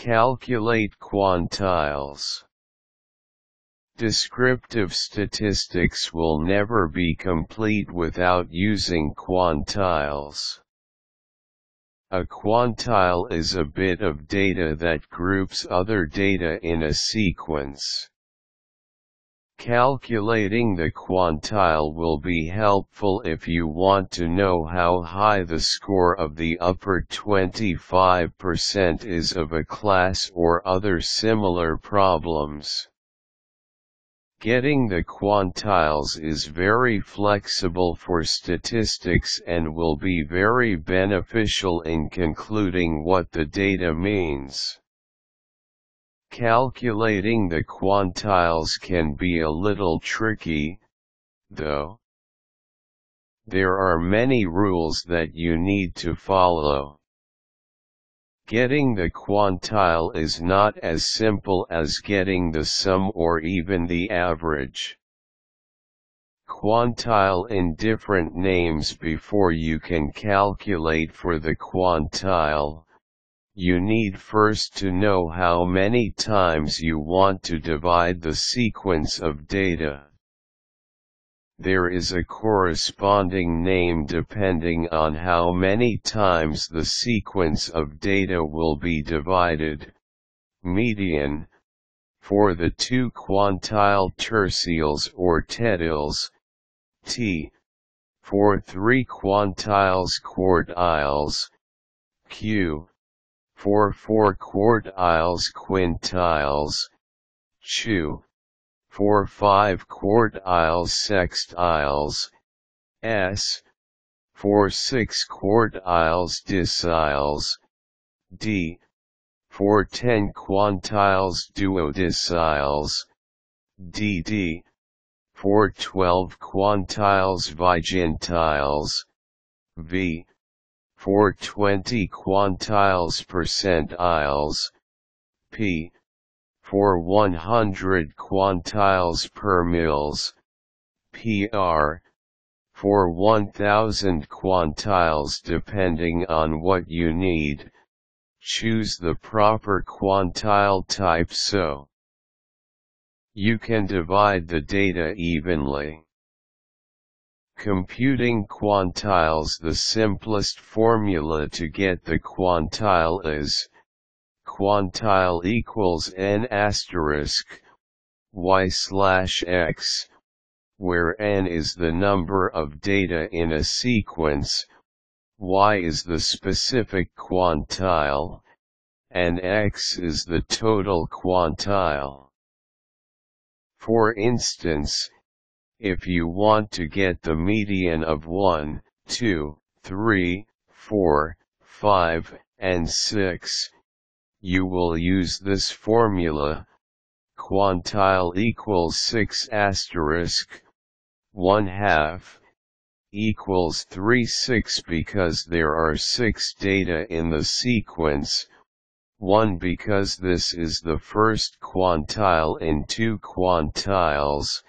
Calculate quantiles. Descriptive statistics will never be complete without using quantiles. A quantile is a bit of data that groups other data in a sequence. Calculating the quantile will be helpful if you want to know how high the score of the upper 25% is of a class or other similar problems. Getting the quantiles is very flexible for statistics and will be very beneficial in concluding what the data means. Calculating the quantiles can be a little tricky, though. There are many rules that you need to follow. Getting the quantile is not as simple as getting the sum or even the average. Quantile in different names before you can calculate for the quantile. You need first to know how many times you want to divide the sequence of data. There is a corresponding name depending on how many times the sequence of data will be divided. Median, for the two quantile terciles or tetiles, t, for three quantiles quartiles, q, for four quartiles quintiles, chu, for 5 quartiles sextiles, s, for 6 quartiles deciles, d, for 10 quantiles duodeciles, dd, for 12 quantiles vigintiles, v, for 20 quantiles percentiles, p, for 100 quantiles permilles, PR, for 1000 quantiles depending on what you need, choose the proper quantile type so you can divide the data evenly. Computing quantiles The simplest formula to get the quantile is quantile equals n asterisk y slash x, where n is the number of data in a sequence, y is the specific quantile, and x is the total quantile. For instance, if you want to get the median of 1, 2, 3, 4, 5, and 6, you will use this formula, quantile equals 6 asterisk, 1 half, equals 3 6 because there are 6 data in the sequence, 1 because this is the first quantile in two quantiles,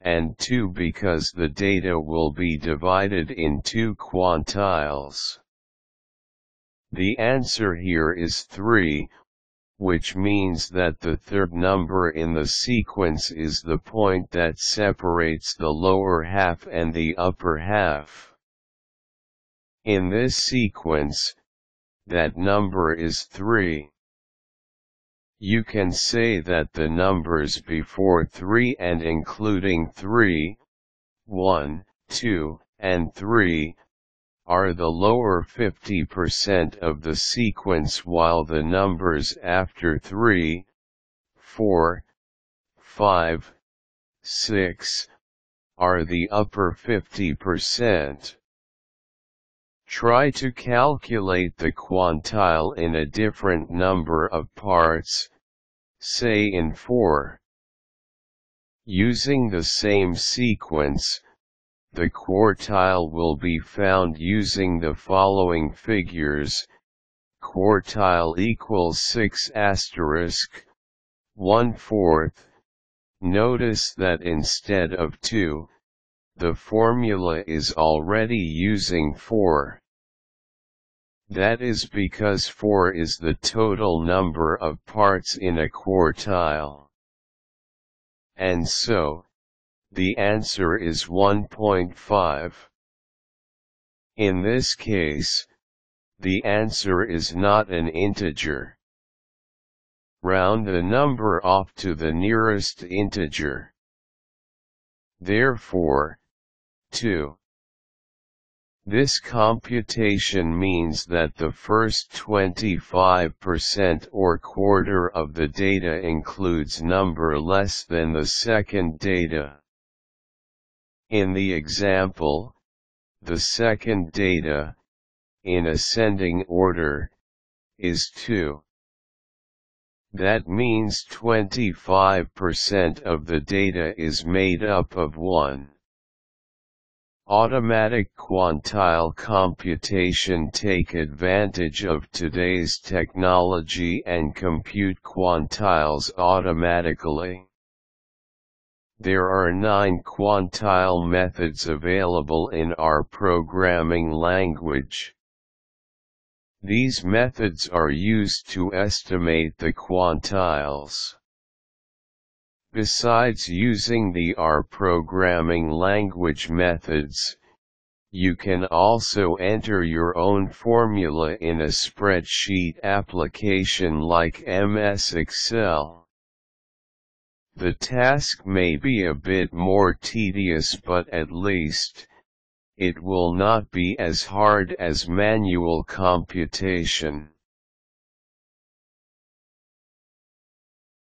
and 2 because the data will be divided in two quantiles. The answer here is 3, which means that the third number in the sequence is the point that separates the lower half and the upper half. In this sequence, that number is 3. You can say that the numbers before 3 and including 3, 1, 2, and 3, are the lower 50% of the sequence while the numbers after 3, 4, 5, 6, are the upper 50%. Try to calculate the quantile in a different number of parts, say in 4. Using the same sequence, the quartile will be found using the following figures. Quartile equals 6 asterisk 1 fourth. Notice that instead of 2, the formula is already using 4. That is because 4 is the total number of parts in a quartile. And so, the answer is 1.5. In this case, the answer is not an integer. Round the number off to the nearest integer. Therefore, 2. This computation means that the first 25% or quarter of the data includes number less than the second data. In the example, the second data, in ascending order, is 2. That means 25% of the data is made up of 1. Automatic quantile computation take advantage of today's technology and compute quantiles automatically. There are nine quantile methods available in R programming language. These methods are used to estimate the quantiles. Besides using the R programming language methods, you can also enter your own formula in a spreadsheet application like MS Excel. The task may be a bit more tedious but at least, it will not be as hard as manual computation.